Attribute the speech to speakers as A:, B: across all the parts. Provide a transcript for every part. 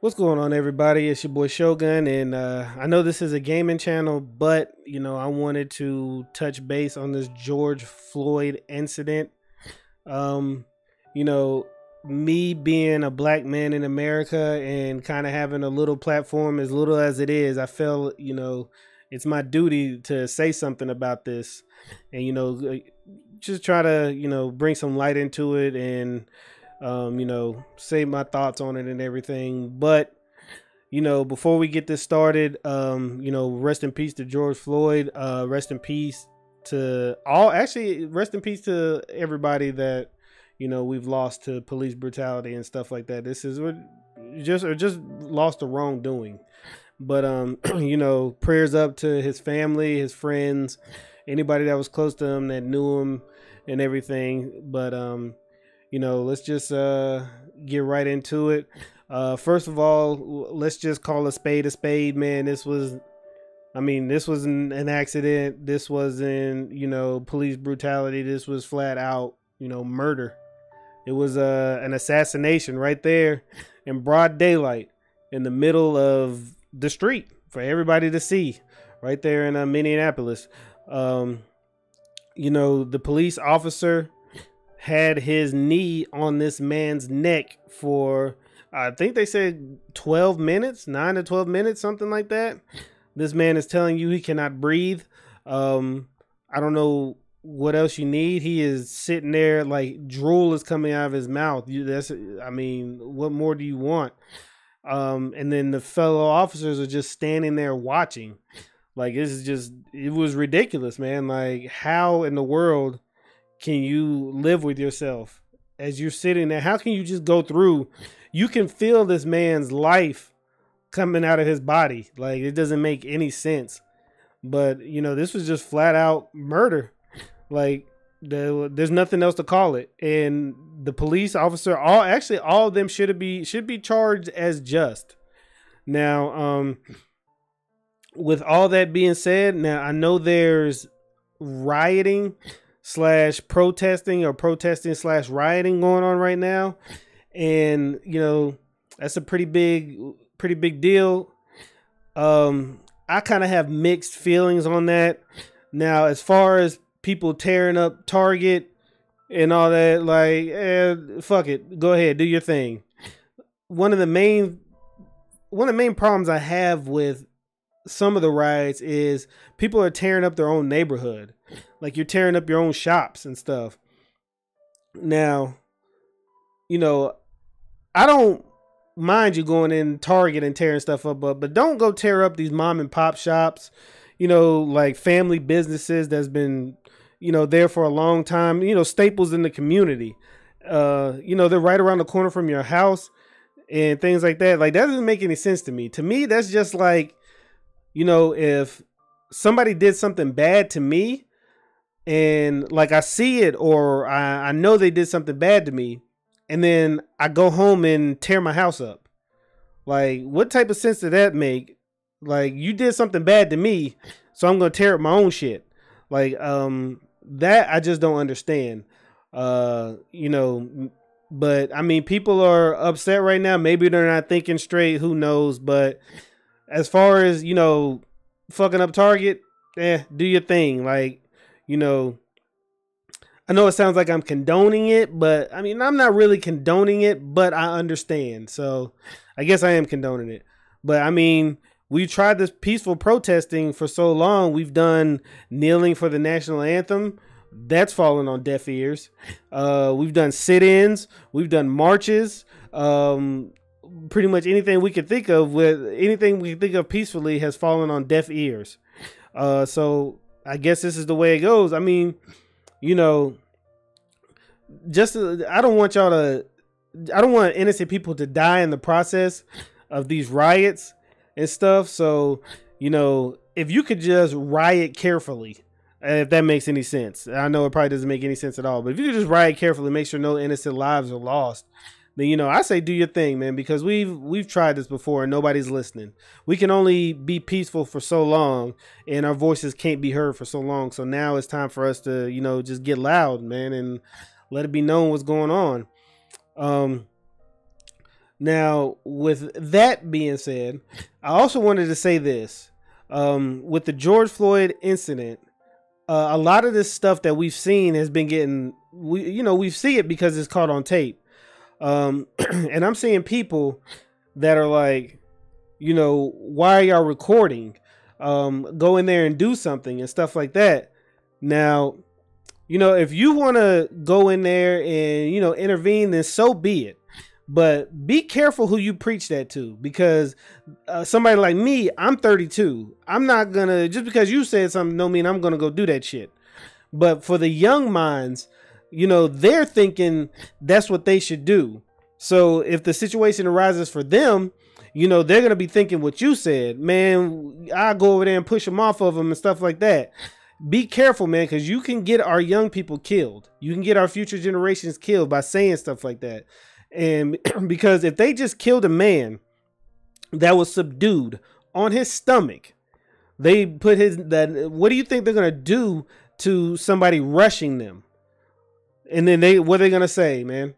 A: What's going on, everybody? It's your boy Shogun, and uh, I know this is a gaming channel, but you know I wanted to touch base on this George Floyd incident. Um, you know, me being a black man in America and kind of having a little platform, as little as it is, I feel you know it's my duty to say something about this, and you know, just try to you know bring some light into it and um, you know, say my thoughts on it and everything. But you know, before we get this started, um, you know, rest in peace to George Floyd. Uh, rest in peace to all. Actually, rest in peace to everybody that you know we've lost to police brutality and stuff like that. This is just or just lost to wrongdoing. But um, you know, prayers up to his family, his friends, anybody that was close to him that knew him and everything. But um, you know, let's just uh, get right into it. Uh, first of all, let's just call a spade a spade, man. This was, I mean, this was an, an accident. This wasn't, you know, police brutality. This was flat out, you know, murder. It was uh, an assassination right there in broad daylight in the middle of the street for everybody to see, right there in uh, Minneapolis. Um, you know, the police officer had his knee on this man's neck for I think they said 12 minutes, 9 to 12 minutes, something like that. This man is telling you he cannot breathe. Um I don't know what else you need. He is sitting there like drool is coming out of his mouth. You that's I mean, what more do you want? Um and then the fellow officers are just standing there watching. Like this is just it was ridiculous, man. Like how in the world can you live with yourself as you're sitting there? How can you just go through? You can feel this man's life coming out of his body. Like it doesn't make any sense. But you know, this was just flat out murder. Like the, there's nothing else to call it. And the police officer, all actually all of them should be should be charged as just. Now, um, with all that being said, now I know there's rioting slash protesting or protesting slash rioting going on right now. And you know that's a pretty big pretty big deal. Um i kind of have mixed feelings on that. Now as far as people tearing up target and all that like eh, fuck it. Go ahead do your thing. One of the main one of the main problems i have with some of the riots is people are tearing up their own neighborhood. Like you're tearing up your own shops and stuff. Now, you know, I don't mind you going in Target and tearing stuff up, but but don't go tear up these mom and pop shops, you know, like family businesses that's been, you know, there for a long time, you know, staples in the community. Uh, you know, they're right around the corner from your house and things like that. Like that doesn't make any sense to me. To me, that's just like you know, if somebody did something bad to me and like I see it or I, I know they did something bad to me and then I go home and tear my house up. Like, what type of sense did that make? Like, you did something bad to me, so I'm gonna tear up my own shit. Like, um, that I just don't understand. Uh, you know, but I mean, people are upset right now. Maybe they're not thinking straight. Who knows? But as far as you know, fucking up Target, eh, do your thing. Like, you know, I know it sounds like I'm condoning it, but I mean, I'm not really condoning it, but I understand. So I guess I am condoning it. But I mean, we tried this peaceful protesting for so long. We've done kneeling for the national anthem. That's fallen on deaf ears. Uh, we've done sit ins. We've done marches. Um, pretty much anything we could think of with anything we think of peacefully has fallen on deaf ears. Uh, so I guess this is the way it goes. I mean, you know, just uh, I don't want y'all to, I don't want innocent people to die in the process of these riots and stuff. So, you know, if you could just riot carefully, if that makes any sense. I know it probably doesn't make any sense at all, but if you could just riot carefully, make sure no innocent lives are lost you know I say do your thing, man, because we've we've tried this before and nobody's listening. We can only be peaceful for so long, and our voices can't be heard for so long. So now it's time for us to you know just get loud, man, and let it be known what's going on. Um, Now, with that being said, I also wanted to say this. Um, with the George Floyd incident, uh, a lot of this stuff that we've seen has been getting, we you know, we see it because it's caught on tape. Um, and I'm seeing people that are like, you know, why are y'all recording? Um, go in there and do something and stuff like that. Now, you know, if you want to go in there and, you know, intervene, then so be it. But be careful who you preach that to because uh, somebody like me, I'm 32. I'm not going to, just because you said something, don't mean I'm going to go do that shit. But for the young minds, you know, they're thinking that's what they should do. So if the situation arises for them, you know, they're going to be thinking what you said. Man, I'll go over there and push them off of them and stuff like that be careful, man, because you can get our young people killed. You can get our future generations killed by saying stuff like that. And because if they just killed a man that was subdued on his stomach, they put his that what do you think they're gonna do to somebody rushing them? And then they what are they gonna say, man?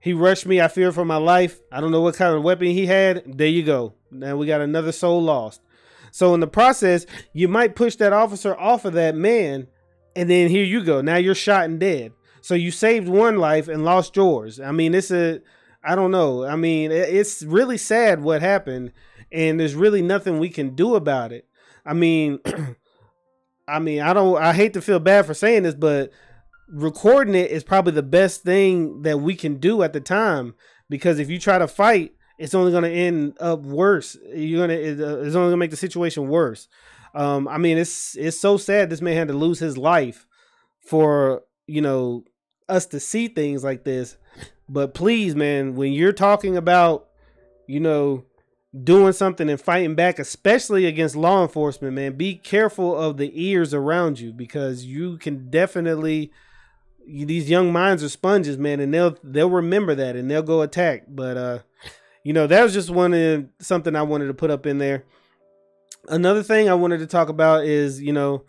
A: He rushed me, I fear for my life. I don't know what kind of weapon he had. There you go. Now we got another soul lost. So in the process, you might push that officer off of that man, and then here you go. Now you're shot and dead. So you saved one life and lost yours. I mean, it's a, I don't know. I mean, it's really sad what happened, and there's really nothing we can do about it. I mean, I mean, I don't. I hate to feel bad for saying this, but recording it is probably the best thing that we can do at the time because if you try to fight it's only going to end up worse. You're gonna uh, it's only gonna make the situation worse. Um, I mean, it's it's so sad this man had to lose his life for you know us to see things like this. But please, man, when you're talking about you know doing something and fighting back, especially against law enforcement, man, be careful of the ears around you because you can definitely these young minds are sponges, man, and they'll they'll remember that and they'll go attack. But uh you know, that was just one of something I wanted to put up in there. Another thing I wanted to talk about is, you know,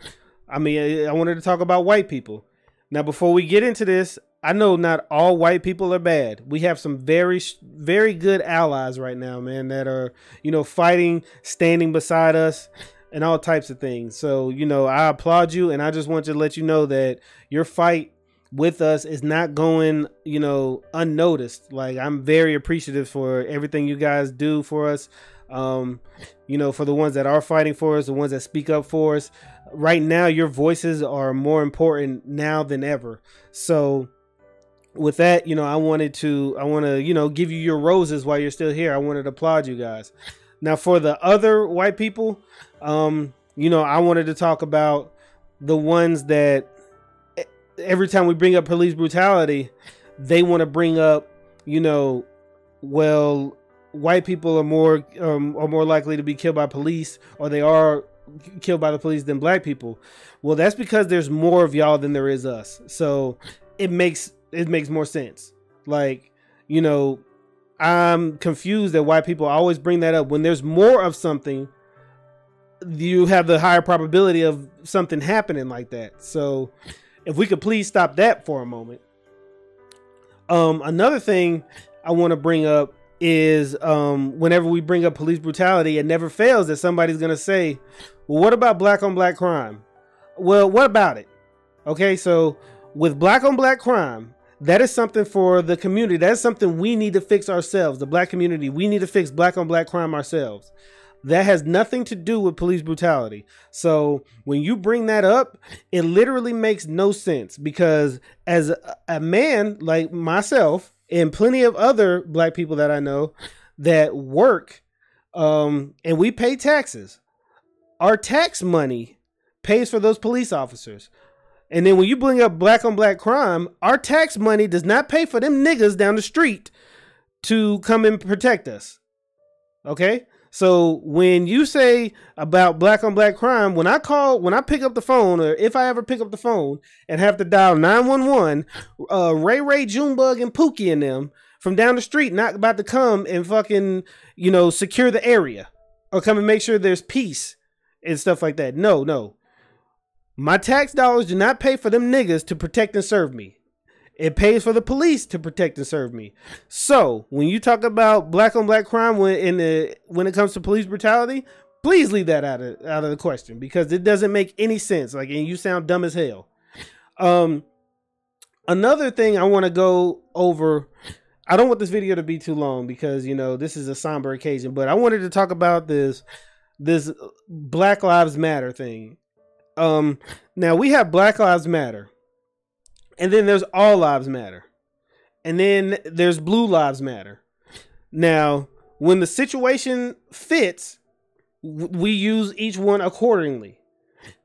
A: I mean, I wanted to talk about white people. Now, before we get into this, I know not all white people are bad. We have some very, very good allies right now, man, that are, you know, fighting, standing beside us, and all types of things. So, you know, I applaud you, and I just want to let you know that your fight with us is not going, you know, unnoticed. Like I'm very appreciative for everything you guys do for us. Um, you know, for the ones that are fighting for us, the ones that speak up for us. Right now, your voices are more important now than ever. So, with that, you know, I wanted to, I want to, you know, give you your roses while you're still here. I wanted to applaud you guys. Now, for the other white people, um, you know, I wanted to talk about the ones that every time we bring up police brutality, they want to bring up, you know, well, white people are more um, are more likely to be killed by police, or they are killed by the police than black people. Well, that's because there's more of y'all than there is us. So it makes it makes more sense. Like, you know, I'm confused that white people always bring that up when there's more of something. You have the higher probability of something happening like that. So if we could please stop that for a moment. Um, another thing I want to bring up is um, whenever we bring up police brutality, it never fails that somebody's going to say, well, what about black on black crime? Well, what about it? Okay, so with black on black crime, that is something for the community. That is something we need to fix ourselves, the black community. We need to fix black on black crime ourselves. That has nothing to do with police brutality. So when you bring that up, it literally makes no sense because as a, man like myself and plenty of other black people that I know that work um, and we pay taxes, our tax money pays for those police officers. And then when you bring up black on black crime, our tax money does not pay for them niggas down the street to come and protect us. Okay? So when you say about black on black crime, when I call, when I pick up the phone, or if I ever pick up the phone and have to dial 911, uh, Ray Ray, Junebug, and Pookie and them from down the street not about to come and fucking, you know, secure the area or come and make sure there's peace and stuff like that. No, no. My tax dollars do not pay for them niggas to protect and serve me. It pays for the police to protect and serve me. So when you talk about black on black crime when in the when it comes to police brutality, please leave that out of out of the question because it doesn't make any sense. Like and you sound dumb as hell. Um another thing I want to go over I don't want this video to be too long because you know this is a somber occasion, but I wanted to talk about this this Black Lives Matter thing. Um now we have Black Lives Matter and then there's All Lives Matter. And then there's Blue Lives Matter. Now, when the situation fits, we use each one accordingly.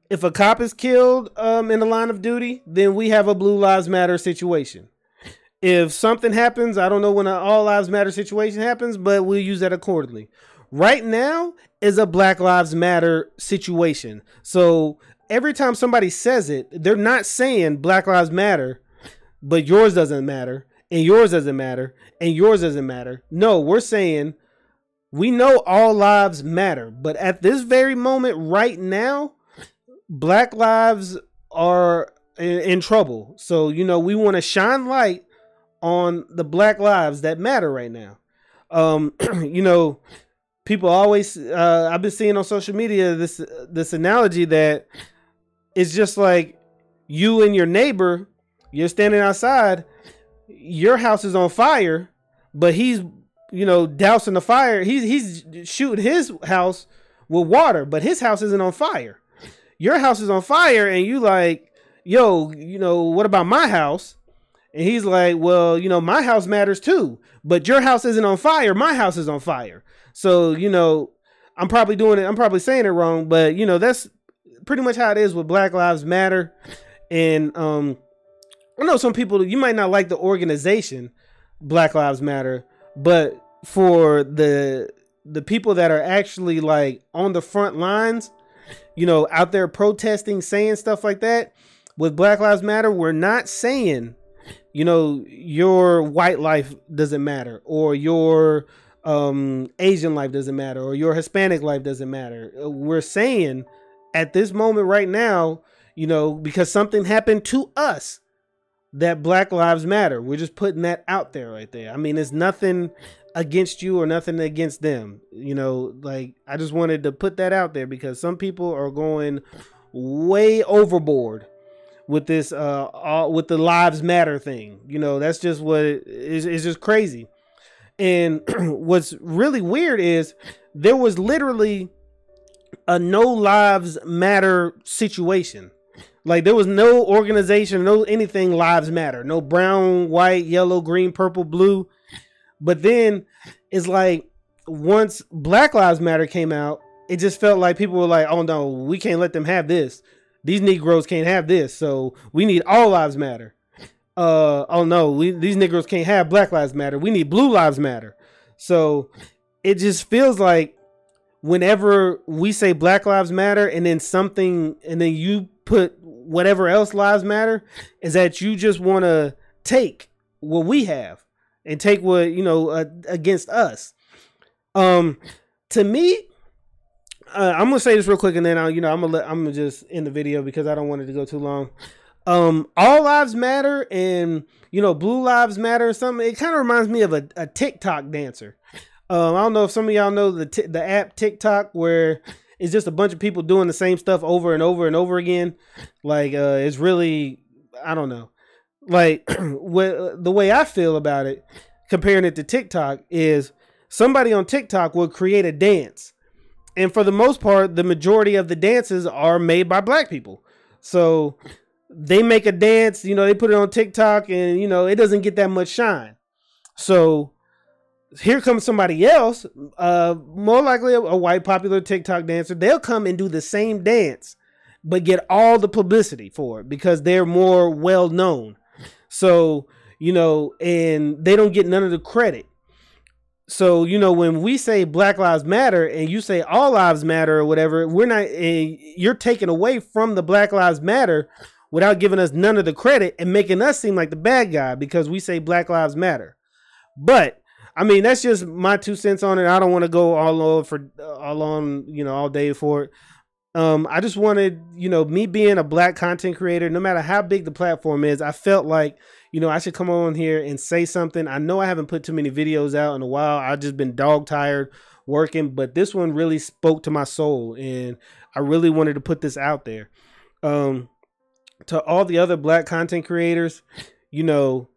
A: If a cop is killed um, in the line of duty, then we have a Blue Lives Matter situation. If something happens, I don't know when an All Lives Matter situation happens, but we'll use that accordingly. Right now is a Black Lives Matter situation. So every time somebody says it, they're not saying Black Lives Matter, but yours doesn't matter, and yours doesn't matter, and yours doesn't matter. No, we're saying we know all lives matter, but at this very moment, right now, Black lives are in, in trouble. So, you know, we want to shine light on the Black lives that matter right now. Um, you know, people always uh, I've been seeing on social media this this analogy that it's just like you and your neighbor, you're standing outside, your house is on fire, but he's you know dousing the fire. He's he's shooting his house with water, but his house isn't on fire. Your house is on fire, and you like, yo, you know, what about my house? And he's like, well, you know, my house matters too, but your house isn't on fire. My house is on fire. So, you know, I'm probably doing it. I'm probably saying it wrong, but you know, that's pretty much how it is with Black Lives Matter. And um, I know some people you might not like the organization Black Lives Matter, but for the the people that are actually like on the front lines, you know, out there protesting, saying stuff like that, with Black Lives Matter, we're not saying, you know, your white life doesn't matter or your um Asian life doesn't matter or your Hispanic life doesn't matter. We're saying at this moment right now, you know, because something happened to us that Black Lives Matter. We're just putting that out there right there. I mean, it's nothing against you or nothing against them. You know, like I just wanted to put that out there because some people are going way overboard with this uh all, with the lives matter thing. You know, that's just what it is it's just crazy. And what's really weird is there was literally a no lives matter situation. Like there was no organization, no anything lives matter. No brown, white, yellow, green, purple, blue. But then it's like once Black Lives Matter came out, it just felt like people were like, "Oh no, we can't let them have this. These Negroes can't have this. So we need all lives matter." Uh, oh no, we, these Negroes can't have Black Lives Matter. We need Blue Lives Matter. So it just feels like whenever we say Black Lives Matter and then something, and then you put whatever else lives matter, is that you just want to take what we have and take what you know uh, against us. Um, to me, uh, I'm gonna say this real quick, and then I'll you know I'm gonna let, I'm gonna just end the video because I don't want it to go too long. Um, all lives matter, and you know, blue lives matter, or something. It kind of reminds me of a, a TikTok dancer. Um, I don't know if some of y'all know the t- the app TikTok where it's just a bunch of people doing the same stuff over and over and over again. Like uh, it's really I don't know. Like what the way I feel about it, comparing it to TikTok is somebody on TikTok will create a dance. And for the most part, the majority of the dances are made by black people. So they make a dance, you know, they put it on TikTok and you know, it doesn't get that much shine. So here comes somebody else, uh, more likely a, a, white popular TikTok dancer. They'll come and do the same dance, but get all the publicity for it because they're more well known. So, you know, and they don't get none of the credit. So, you know, when we say Black Lives Matter and you say all lives matter or whatever, we're not, you're taking away from the Black Lives Matter without giving us none of the credit and making us seem like the bad guy because we say Black Lives Matter. But I mean, that's just my two cents on it. I don't want to go all over for all on, you know, all day for it. um, I just wanted, you know, me being a black content creator, no matter how big the platform is, I felt like, you know, I should come on here and say something. I know I haven't put too many videos out in a while. I've just been dog tired working, but this one really spoke to my soul and I really wanted to put this out there. Um, to all the other black content creators, you know,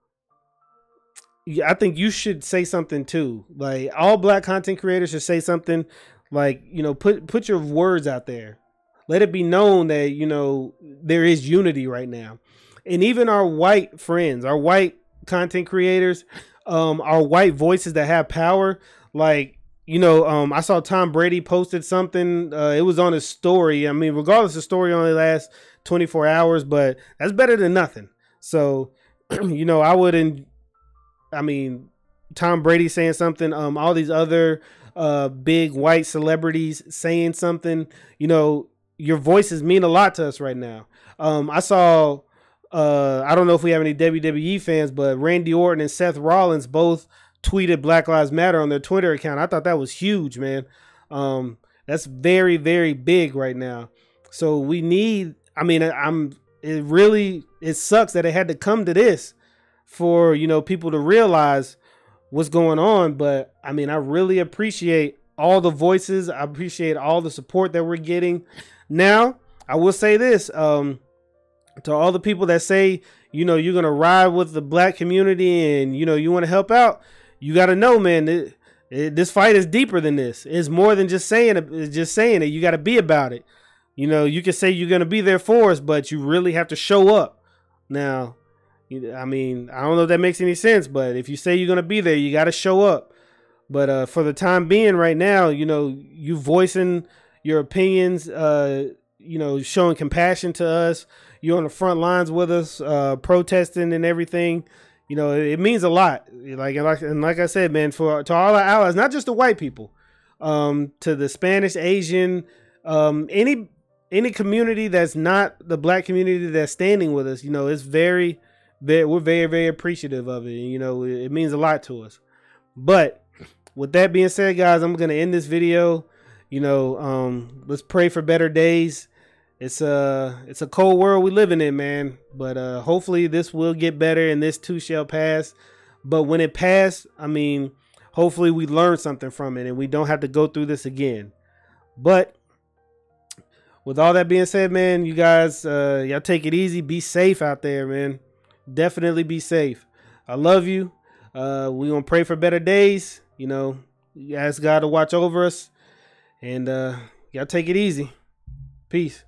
A: I think you should say something too. Like all black content creators should say something like, you know, put put your words out there. Let it be known that, you know, there is unity right now. And even our white friends, our white content creators, um, our white voices that have power, like you know, um, I saw Tom Brady posted something. Uh, it was on his story. I mean, regardless, the story only lasts 24 hours, but that's better than nothing. So, you know, I wouldn't. I mean, Tom Brady saying something. Um, all these other uh big white celebrities saying something. You know, your voices mean a lot to us right now. Um, I saw. Uh, I don't know if we have any WWE fans, but Randy Orton and Seth Rollins both tweeted Black Lives Matter on their Twitter account. I thought that was huge, man. Um, that's very, very big right now. So we need. I mean, I'm. It really. It sucks that it had to come to this for you know people to realize what's going on. But I mean, I really appreciate all the voices. I appreciate all the support that we're getting. Now, I will say this um, to all the people that say, you know, you're gonna ride with the black community and you know you want to help out you got to know, man. It, it, this fight is deeper than this. It's more than just saying it. Just saying it. You got to be about it. You know, you can say you're gonna be there for us, but you really have to show up. Now, I mean, I don't know if that makes any sense, but if you say you're gonna be there, you got to show up. But uh, for the time being, right now, you know, you voicing your opinions, uh, you know, showing compassion to us. You're on the front lines with us, uh, protesting and everything you know, it, means a lot. Like and like and like I said, man, for to all our allies, not just the white people, um, to the Spanish, Asian, um, any any community that's not the black community that's standing with us, you know, it's very, very we're very very appreciative of it. You know, it, it means a lot to us. But with that being said, guys, I'm gonna end this video. You know, um, let's pray for better days it's a it's a cold world we living in, man. But uh, hopefully this will get better and this too shall pass. But when it passed, I mean, hopefully we learn something from it and we don't have to go through this again. But with all that being said, man, you guys, uh, y'all take it easy. Be safe out there, man. Definitely be safe. I love you. Uh, we gonna pray for better days. You know, ask God to watch over us, and uh, y'all take it easy. Peace.